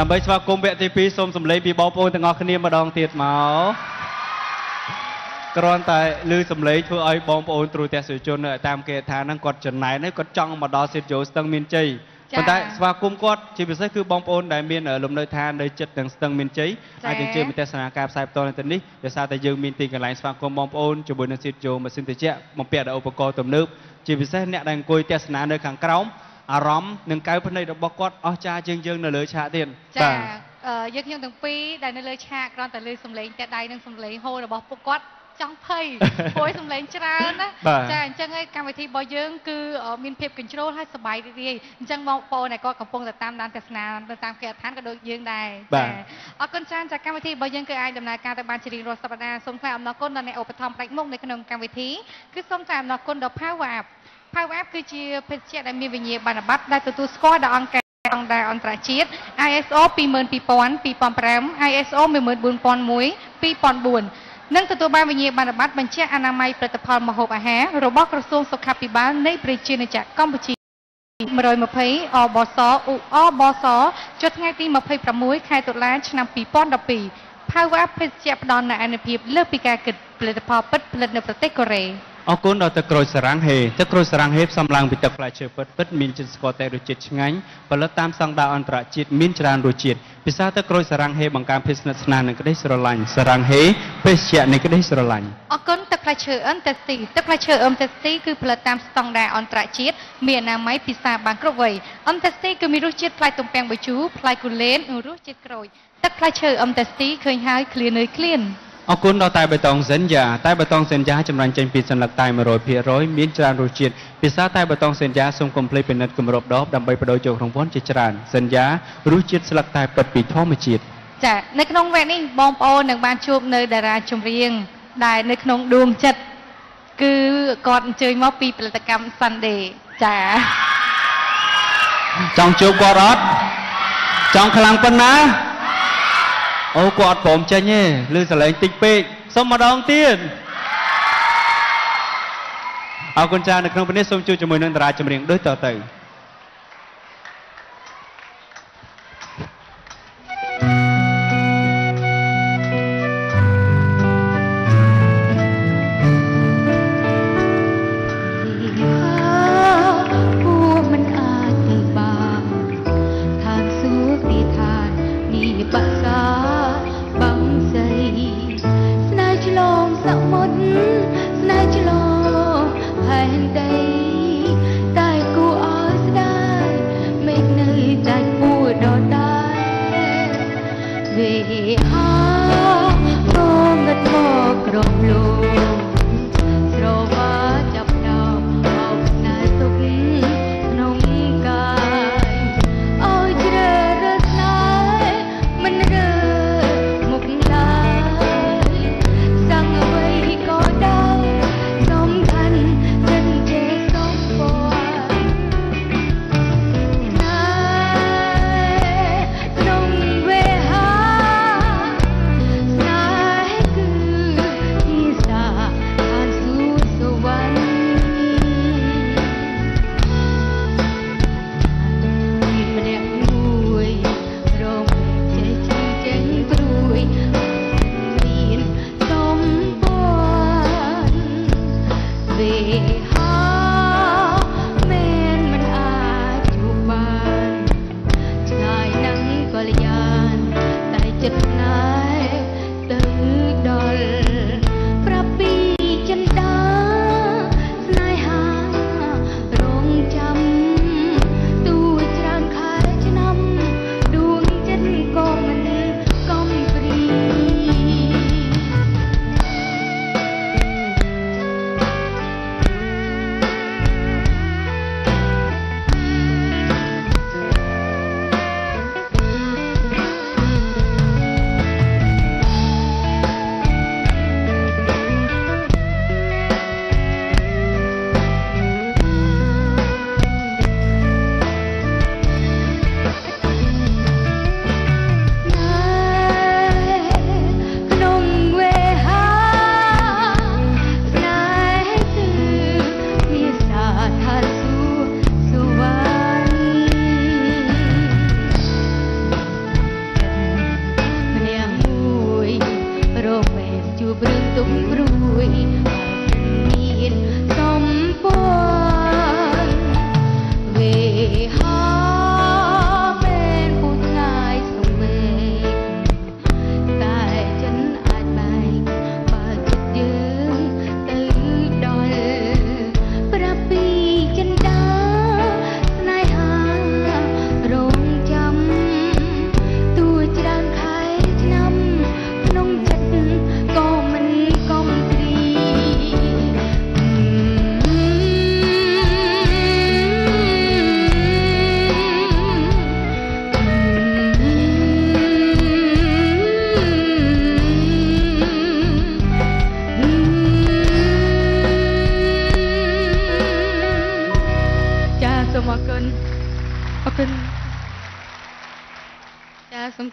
ដើម្បីស្វាគមន៍វគ្គទី2សូមសម្លេងពីបងប្អូនទាំងអស់គ្នាម្ដងទៀតមកគ្រាន់តែឮសម្លេងធ្វើឲ្យបងប្អូនទ្រូទស្សនិកជននៅតាមគេដ្ឋានហ្នឹងគាត់ចំណែនហើយគាត់ចង់មកដល់សិទ្ធយោស្ទឹងមានជ័យចា៎ប៉ុន្តែស្វាគមន៍គាត់ជាពិសេសគឺបងប្អូនដែលមានលំនៅឋាននៅចិត្តទាំងស្ទឹងមានជ័យចា៎អាចអញ្ជើញមកទស្សនាការផ្សាយផ្ទាល់នៅទីនេះដោយសារតែយើងមានទីកន្លែងស្វាគមន៍បងប្អូនជាមួយនឹងសិទ្ធយោម៉ាស៊ីនត្រជាក់បំពាក់ដោយឧបករណ៍ទំនើបជាពិសេសអ្នកដែលអង្គុយទស្សនានៅខាងក្រោម អារម្មណ៍និងកៅភ្នែករបស់គាត់អស្ចារ្យជាងយើងនៅលើឆាកទៀតចាអឺយើងខ្ញុំទាំងពីរដែលនៅលើឆាកគ្រាន់តែលើសំឡេងតែដៃនិងសំឡេងហូររបស់ពួកគាត់ចង់ភ័យព្រោះឲ្យសំឡេងច្រើនណាបាទចាអញ្ចឹងហើយកម្មវិធីរបស់យើងគឺអឺមានភាពកញ្ជ្រោលហើយសប្បាយរីករាយអញ្ចឹងបងប្អូនដែលគាត់កំពុងតែតាមដានទស្សនានៅតាមគេដ្ឋានក៏ដូចយើងដែរបាទអរគុណច្រើនចាកម្មវិធីរបស់យើងគឺអាចដំណើរការទៅបានជារៀងរាល់សប្តាហ៍សូមថ្លែងអំណរគុណដល់អ្នកឧបត្ថម្ភផ្ដាច់មុខនៅក្នុងកម្មវិធីគឺសូមថ្លែងអំណរគុណដល់ Power App Power App គឺជាភេសជ្ជៈដែលមានវិញ្ញាបនបត្រដែលទទួលស្គាល់ដោយអង្គការអង្គការអន្តរជាតិ ISO 22000 2005 ISO 14001 2004និងទទួលបានវិញ្ញាបនបត្របញ្ជាក់អនាម័យផលិតផលម្ហូបអាហាររបស់ក្រសួងសុខាភិបាលនៃប្រជាណាចក្រកម្ពុជា120អបសឧអបសចុះថ្ងៃទី26ខែតុលាឆ្នាំ2012 Power Up ភេសជ្ជៈផ្ដល់នូវអានុភាពលើសពីការគិតផលិតផលពិតផលិតនៅប្រទេសកូរ៉េអរគុណដល់ទឹកក្រូចសារ៉ាំងហេទឹកក្រូចសារ៉ាំងហេផ្សំឡើងពីទឹកផ្លែឈើពិតពិតមានជាតិស្ករតែរសជាតិឆ្ងាញ់ផលិតតាមស្តង់ដារអន្តរជាតិមានច្រើនរសជាតិពិសេសទឹកក្រូចសារ៉ាំងហេបង្កើនភាពស្និទ្ធស្នាលនិងក្តីស្រឡាញ់សារ៉ាំងហេភេសជ្ជៈនៃក្តីស្រឡាញ់អរគុណទឹកផ្លែឈើអឹមតេស្ទីទឹកផ្លែឈើអឹមតេស្ទីគឺផលិតតាមស្តង់ដារអន្តរជាតិមានអនាម័យពិសាបានគ្រប់វ័យអឹមតេស្ទីគឺមានរសជាតិផ្លែទំពាំងបាយជូរផ្លែគូលែននិងរសជាតិក្រូចទឹកផ្លែឈើអឹមតេស្ទីឃើញហើយឃ្លាននឿយឃ្លាន អរគុណដល់តែបៃតងសិនយ៉ាតែបៃតងសិនយ៉ាចម្រាញ់ចេញពីសញ្ញាតែ100%មានច្រើនរសជាតិពិសេសតែបៃតងសិនយ៉ាសូមកុំភ្លេចពិនិត្យគម្របដបដើម្បីបដូរចូលរង្វាន់ជាច្រើនសិនយ៉ារសជាតិស្លឹកតែពិតពីធម្មជាតិចានៅក្នុងវគ្គនេះបងប្អូននឹងបានជួបនៅតារាចម្រៀងដែលនៅក្នុងដួងចិត្តគឺគាត់អញ្ជើញមកពីផលិតកម្ម Sunday ចាចង់ជួបគាត់អត់ចង់ខ្លាំងប៉ុណ្ណា អូគាត់អត់ព្រមចេញទេឮសលេងតិចពេកសុំម្ដងទៀតអរគុណច្រើននៅក្នុងពេលនេះសូមជួបជាមួយនឹងតារាចម្រៀងដូចតទៅ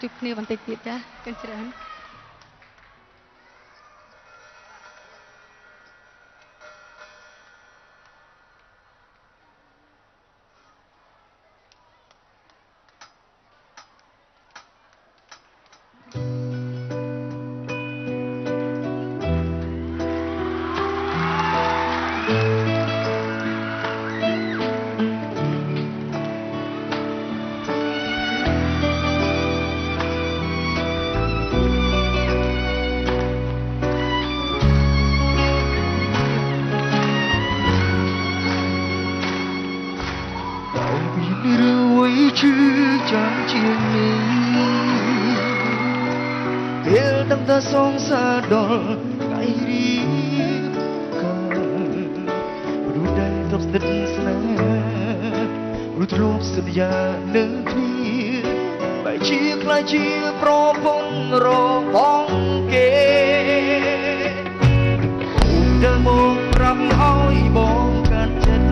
ជួយគ្នាបន្តិចទៀតចាកូនច្រើន សងសាដល់ថ្ងៃរីកាព្រោះដែលទ្រពស្និទ្ធស្នេហ៍ព្រោះទ្រពសន្យានឹងគ្នាបែជាខ្លាចជាប្រពន្ធរបស់គេដើមមកប្រាប់ឲ្យបងកាត់ចិត្ត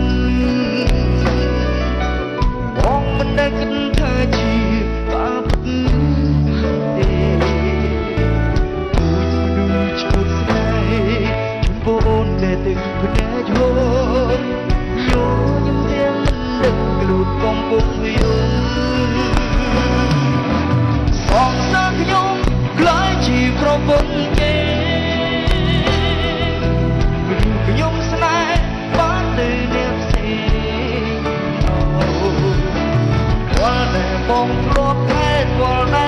បងមិនដែលគិត 我爱过。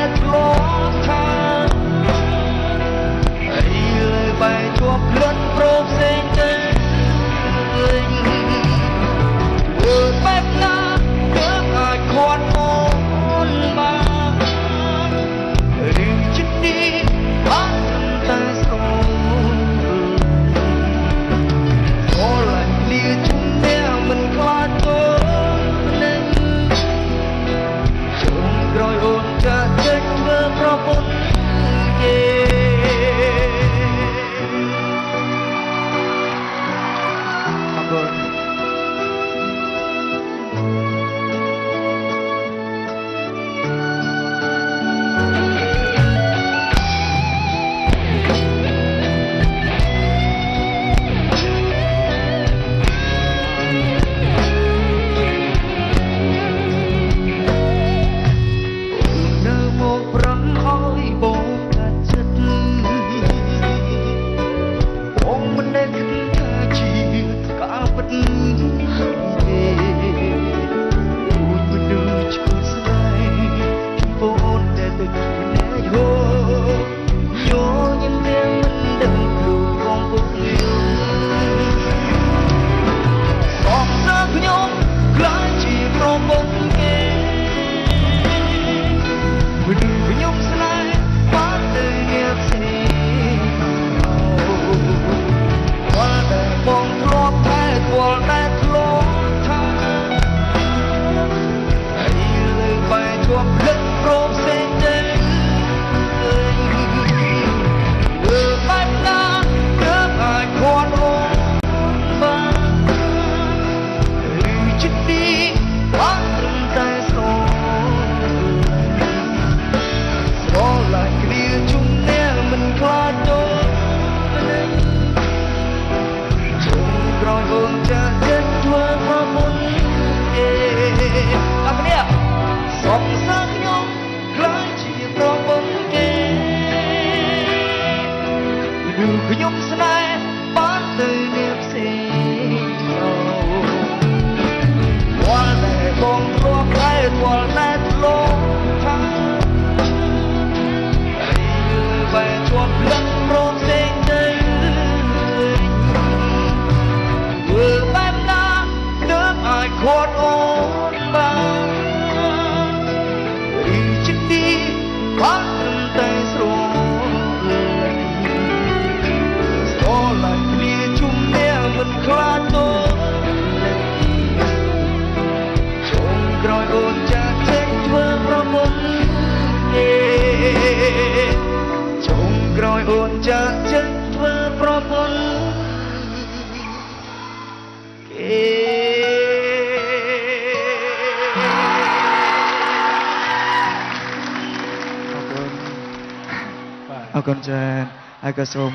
គុណច្រើនហើយក៏សូម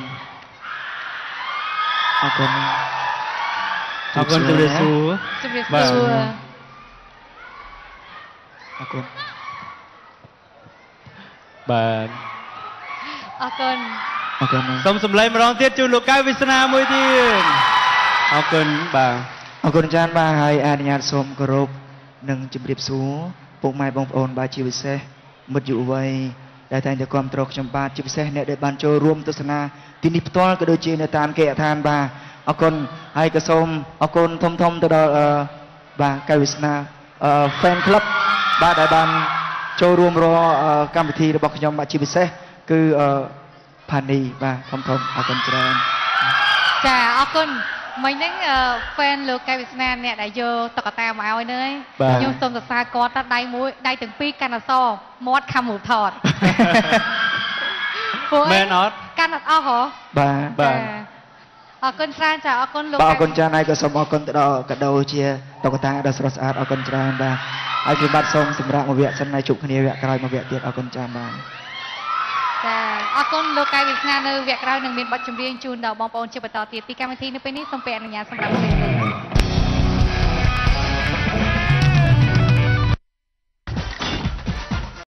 អរគុណអរគុណជម្រាបសួរជម្រាបបាទសួរអរគុណបាទអរគុណអរគុណសូមសម្លេងម្ដងទៀតជូនលោកកៅវាសនាមួយទៀតអរគុណបាទអរគុណច្រើនបាទហើយអនុញ្ញាតសូមគោរពនិងជម្រាបសួរពុកម៉ែបងប្អូនបាទជាពិសេសមិត្តយុវវ័យ ដែលតែងតែគ្រប់គ្រងខ្ញុំបាទជាពិសេសអ្នកដែលបានចូលរួមទស្សនាទីនេះផ្ទាល់ក៏ដូចជានៅតាមគេអដ្ឋានបាទអរគុណហើយក៏សូមអរគុណធំធំទៅដល់អឺបាទកៅវិស្នាអឺ fan club បាទដែលបានចូលរួមរាល់អឺកម្មវិធីរបស់ខ្ញុំបាទជាពិសេសគឺអឺផានីបាទធំធំអរគុណច្រើនចាអរគុណ មិញហ្នឹងហ្វេនលោកកែវិស្នាអ្នកដែលយកតុក្កតាមកឲ្យហ្នឹងបាទខ្ញុំសូមសរសើរគាត់ថាដៃមួយដៃទាំងពីរកាន់អសរមាត់ខំរូបថតព្រោះអីមែនអត់កាន់អត់អស់ហ៎បាទបាទចាអរគុណច្រើនចាអរគុណលោកបាទអរគុណកែច្រើនហើយក៏សូមអរគុណទៅដល់កដោជាតុក្កតាដ៏ស្រស់ស្អាតអរគុណច្រើនបាទហើយខ្ញុំបាទសូមសម្រាប់មួយវគ្គសិនហើយជួបគ្នាវគ្គក្រោយមួយវគ្គទៀតអរគុណច្រើនបាទចា អរគុណលោកកែវិស្នានៅវគ្គក្រោយនឹងមានបទចម្រៀងជូនដល់បងប្អូនជាបន្តទៀតពីកម្មវិធីនៅពេលនេះសូមពេលអនុញ្ញាតសម្រាប់ជម្រាបលា